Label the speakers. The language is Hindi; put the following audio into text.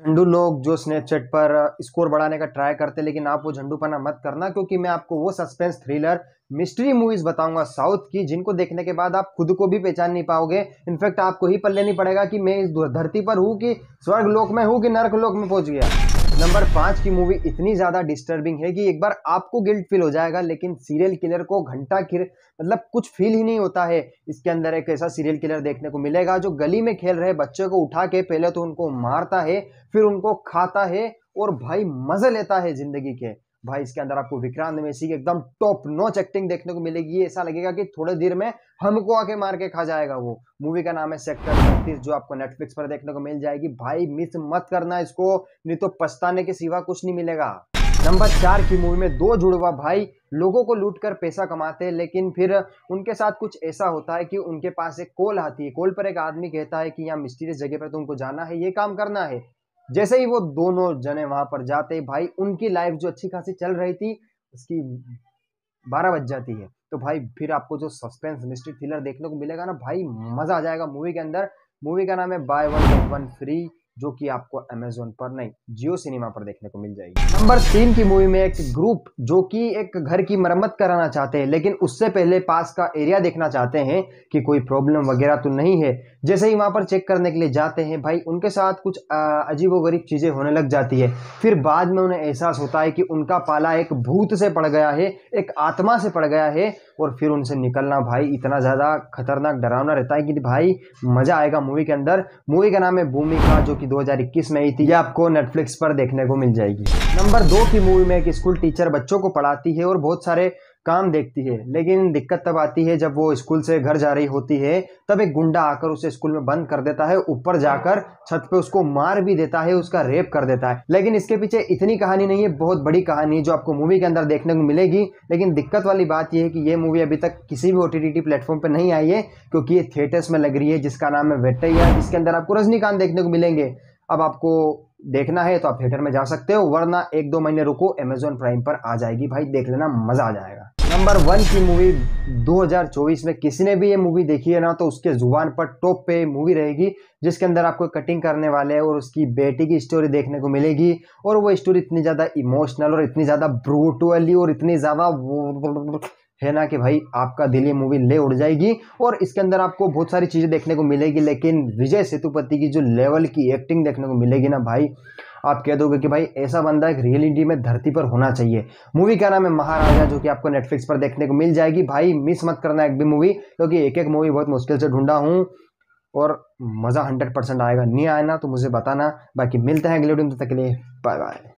Speaker 1: झंडू लोग जो स्नैपचैट पर स्कोर बढ़ाने का ट्राई करते लेकिन आप वो झंडू पाना मत करना, क्योंकि मैं आपको वो सस्पेंस थ्रिलर मिस्ट्री मूवीज़ बताऊँगा साउथ की, जिनको देखने के बाद आप खुद को भी पहचान नहीं पाओगे। इनफैक्ट आपको ही पल्ले नहीं पड़ेगा कि मैं इस धरती पर हूँ कि स्वर्ग लोक में हूँ कि नर्क लोक में पहुँच गया। नंबर पाँच की मूवी इतनी ज़्यादा डिस्टर्बिंग है कि एक बार आपको गिल्ट फील हो जाएगा, लेकिन सीरियल किलर को घंटा खिर मतलब कुछ फील ही नहीं होता है। इसके अंदर एक ऐसा सीरियल किलर देखने को मिलेगा जो गली में खेल रहे बच्चे को उठा के पहले तो उनको मारता है, फिर उनको खाता है और भाई मज़े लेता है ज़िंदगी के। भाई, इसके अंदर आपको विक्रांत मेसी की एकदम टॉप नॉच एक्टिंग देखने को मिलेगी। ऐसा लगेगा कि थोड़े देर में हमको आके मार के खा जाएगा वो। मूवी का नाम है सेक्टर छत्तीस जो आपको नेटफ्लिक्स पर देखने को मिल जाएगी। भाई मिस मत करना इसको, नहीं तो पछताने के सिवा कुछ नहीं मिलेगा। नंबर चार की मूवी में दो जुड़वा भाई, लोगों को लूट कर पैसा कमाते हैं लेकिन फिर उनके साथ कुछ ऐसा होता है कि उनके पास एक कॉल आती है। कॉल पर एक आदमी कहता है कि, यहाँ मिस्टीरियस जगह पर तुमको जाना है, ये काम करना है। जैसे ही वो दोनों जने वहाँ पर जाते, भाई उनकी लाइफ जो अच्छी खासी चल रही थी, उसकी बारह बज जाती है। तो भाई फिर आपको जो सस्पेंस मिस्ट्री थ्रिलर देखने को मिलेगा ना, भाई मज़ा आ जाएगा मूवी के अंदर। मूवी का नाम है बाय वन वन फ्री जो कि आपको अमेजोन पर नहीं जियो सिनेमा पर देखने को मिल जाएगी। नंबर तीन की मूवी में एक ग्रुप जो कि एक घर की मरम्मत कराना चाहते हैं, लेकिन उससे पहले पास का एरिया देखना चाहते हैं कि कोई प्रॉब्लम वगैरह तो नहीं है। जैसे ही वहाँ पर चेक करने के लिए जाते हैं, भाई उनके साथ कुछ अजीब गरीब चीज़ें होने लग जाती है। फिर बाद में उन्हें एहसास होता है कि उनका पाला एक भूत से पड़ गया है, एक आत्मा से पड़ गया है और फिर उनसे निकलना भाई इतना ज़्यादा खतरनाक, डरावना रहता है कि भाई मज़ा आएगा मूवी के अंदर। मूवी का नाम है भूमिका, जो कि 2021 में आई थी। ये आपको नेटफ्लिक्स पर देखने को मिल जाएगी। नंबर दो की मूवी में एक स्कूल टीचर बच्चों को पढ़ाती है और बहुत सारे काम देखती है। लेकिन दिक्कत तब आती है जब वो स्कूल से घर जा रही होती है, तब एक गुंडा आकर उसे स्कूल में बंद कर देता है, ऊपर जाकर छत पे उसको मार भी देता है, उसका रेप कर देता है। लेकिन इसके पीछे इतनी कहानी नहीं है, बहुत बड़ी कहानी है जो आपको मूवी के अंदर देखने को मिलेगी। लेकिन दिक्कत वाली बात यह है कि ये मूवी अभी तक किसी भी ओ टी प्लेटफॉर्म पर नहीं आई है, क्योंकि ये थिएटर्स में लग रही है, जिसका नाम है वेटैया जिसके अंदर आपको रजनीकांत देखने को मिलेंगे। अब आपको देखना है तो आप थिएटर में जा सकते हो, वरना एक दो महीने रुको अमेजोन प्राइम पर आ जाएगी। भाई देख लेना, मज़ा आ जाएगा। नंबर वन की मूवी 2024 में किसी ने भी ये मूवी देखी है ना तो उसके ज़ुबान पर टॉप पे मूवी रहेगी, जिसके अंदर आपको कटिंग करने वाले हैं और उसकी बेटी की स्टोरी देखने को मिलेगी और वो स्टोरी इतनी ज़्यादा इमोशनल और इतनी ज़्यादा ब्रूटली और इतनी ज़्यादा है ना कि भाई आपका दिल ये मूवी ले उड़ जाएगी और इसके अंदर आपको बहुत सारी चीज़ें देखने को मिलेगी, लेकिन विजय सेतुपति की जो लेवल की एक्टिंग देखने को मिलेगी ना भाई आप कह दोगे कि भाई ऐसा बंदा एक रियलिटी में धरती पर होना चाहिए। मूवी का नाम है महाराजा, जो कि आपको नेटफ्लिक्स पर देखने को मिल जाएगी। भाई मिस मत करना एक भी मूवी क्योंकि एक एक मूवी बहुत मुश्किल से ढूंढा हूँ और मज़ा हंड्रेड परसेंट आएगा। नहीं आए ना तो मुझे बताना। बाकी मिलते हैं अगले वीडियो में तक के लिए बाय बाय